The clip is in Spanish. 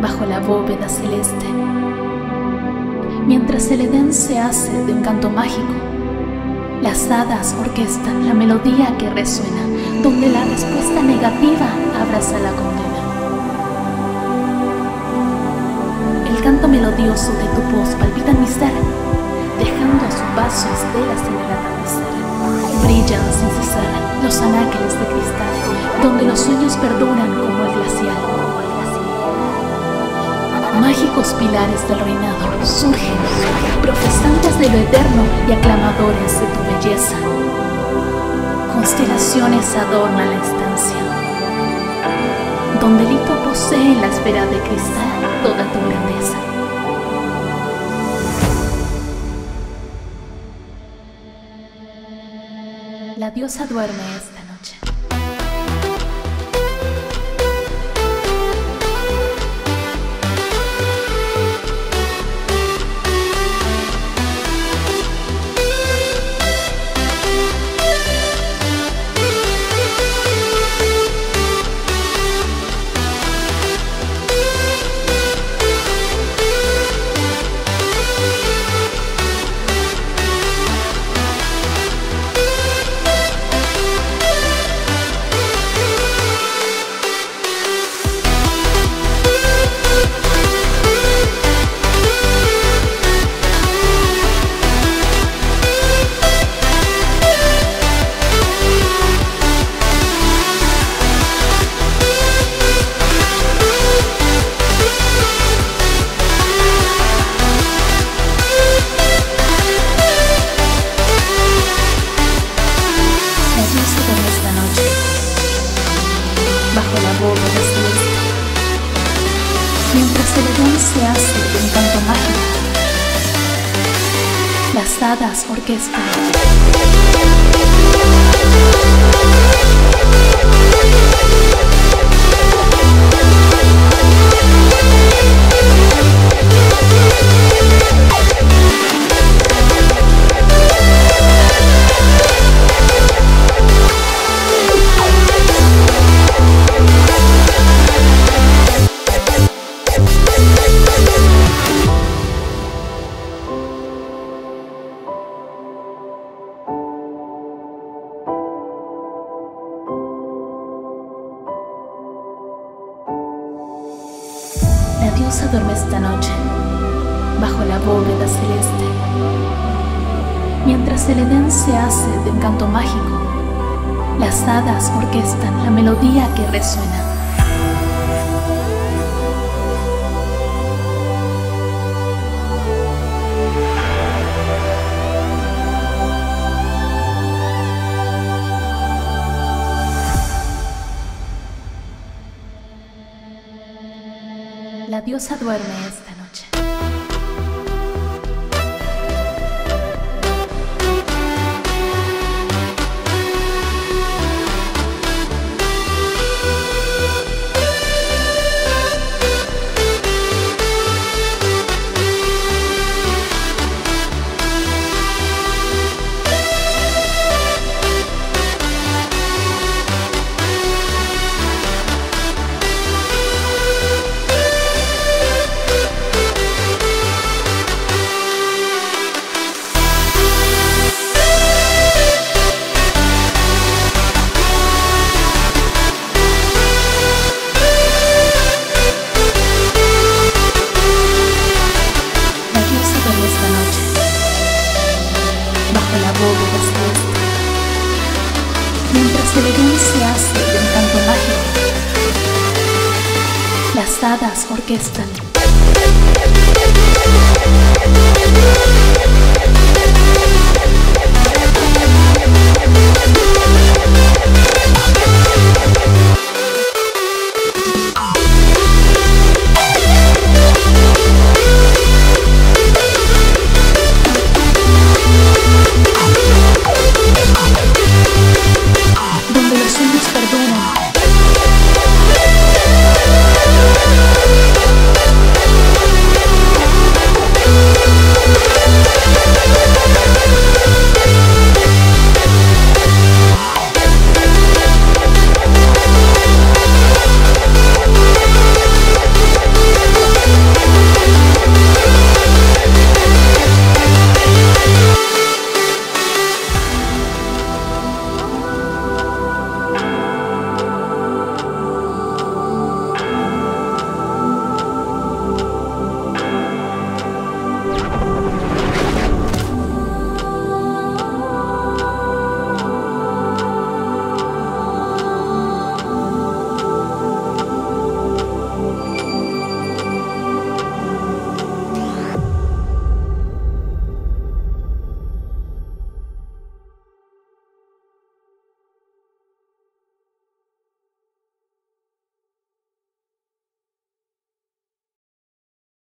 bajo la bóveda celeste. Mientras el Edén se hace de un canto mágico, las hadas orquestan la melodía que resuena, donde la respuesta negativa abraza la condena. El canto melodioso de tu voz palpita en mi ser, dejando a su paso estelas en el atardecer. Brillan sin cesar los anáqueles de cristal, donde los sueños perduran como el glacial. Mágicos pilares del reinado surgen, profesantes de lo eterno y aclamadores de tu belleza. Constelaciones adornan la estancia, donde el posee la esfera de cristal toda tu grandeza. La diosa duerme Las hadas diosa duerme esta noche, bajo la bóveda celeste, mientras el Edén se hace de un canto mágico. Las hadas orquestan la melodía que resuena. La diosa duerme Las hadas orquestan.